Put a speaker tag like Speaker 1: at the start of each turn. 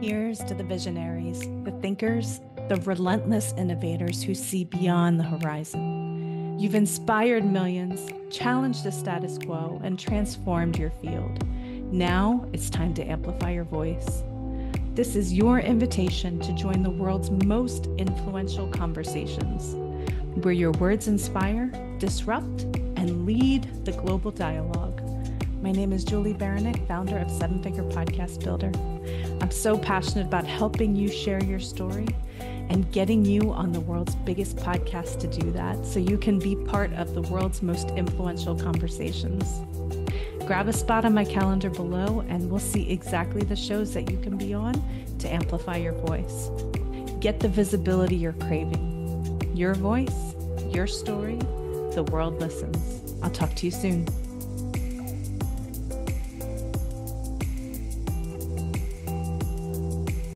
Speaker 1: Here's to the visionaries, the thinkers, the relentless innovators who see beyond the horizon. You've inspired millions, challenged the status quo, and transformed your field. Now it's time to amplify your voice. This is your invitation to join the world's most influential conversations, where your words inspire, disrupt, and lead the global dialogue. My name is Juli Baranik, founder of Seven Figure Podcast Builder. I'm so passionate about helping you share your story and getting you on the world's biggest podcast to do that so you can be part of the world's most influential conversations. Grab a spot on my calendar below, and we'll see exactly the shows that you can be on to amplify your voice. Get the visibility you're craving. Your voice, your story, the world listens. I'll talk to you soon.